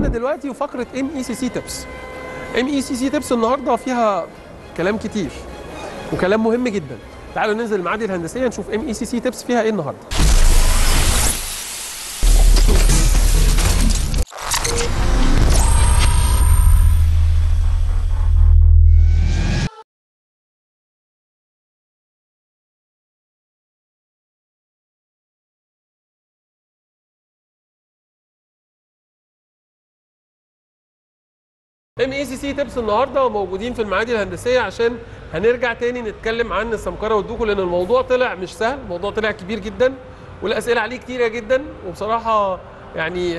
ميعادنا دلوقتي وفقرة MECC tips ام اي سي سي تيبس النهارده فيها كلام كتير وكلام مهم جدا. تعالوا ننزل المعادي الهندسية نشوف ام اي سي سي تيبس فيها إيه النهارده. MECC tips النهارده موجودين في المعادي الهندسيه عشان هنرجع تاني نتكلم عن السمكرة والدوكو لأن الموضوع طلع مش سهل الموضوع طلع كبير جدا والأسئلة عليه كتيرة جدا وبصراحة يعني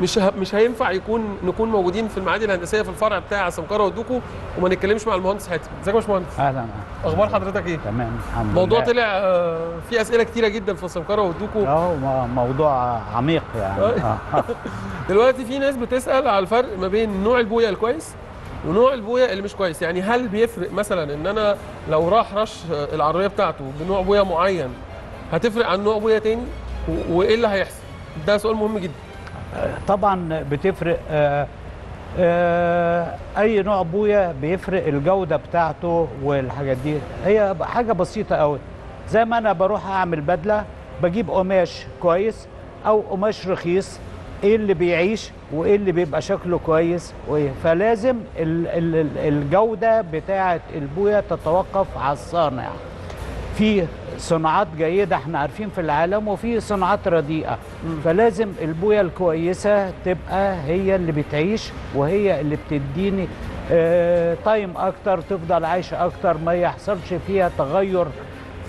مش مش هينفع يكون نكون موجودين في المعادي الهندسية في الفرع بتاع السمكره والدوكو وما نتكلمش مع المهندس حاتم. ازيك يا باشمهندس؟ أهلا أخبار حضرتك إيه؟ تمام الحمد لله. طلع آه، فيه أسئلة كتيرة جدا في السمكره والدوكو أه مو- موضوع عميق يعني. آه. آه. دلوقتي في ناس بتسأل على الفرق ما بين نوع البوية الكويس ونوع البوية اللي مش كويس. يعني هل بيفرق مثلا إن أنا لو راح رش العربية بتاعته بنوع بوية معين هتفرق عن نوع بوية تاني؟ وإيه اللي هيحصل؟ ده سؤال مهم جدا. طبعا بتفرق آه آه أي نوع بويا بيفرق الجودة بتاعته والحاجات دي. هي حاجة بسيطة قوي زي ما أنا بروح أعمل بدلة بجيب قماش كويس أو قماش رخيص إيه اللي بيعيش وإيه اللي بيبقى شكله كويس وايه فلازم ال- ال- ال- الجودة بتاعة البوية تتوقف على الصانع. في صناعات جيدة إحنا عارفين في العالم وفي صناعات رديئة. فلازم البوية الكويسة تبقى هي اللي بتعيش وهي اللي بتديني آه تايم أكتر تفضل عايشة أكتر ما يحصلش فيها تغير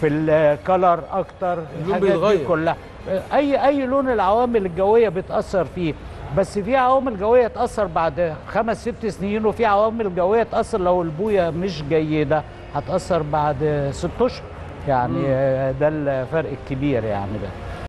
في الكلر أكتر الحاجات دي بيتغير. كلها. آه، أي أي لون العوامل الجوية بتأثر فيه. بس في عوامل جوية تأثر بعد خمس ست سنين وفي عوامل جوية تأثر لو البوية مش جيدة هتأثر بعد ست أشهر. يعني ده الفرق الكبير يعني ده.